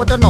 otros no.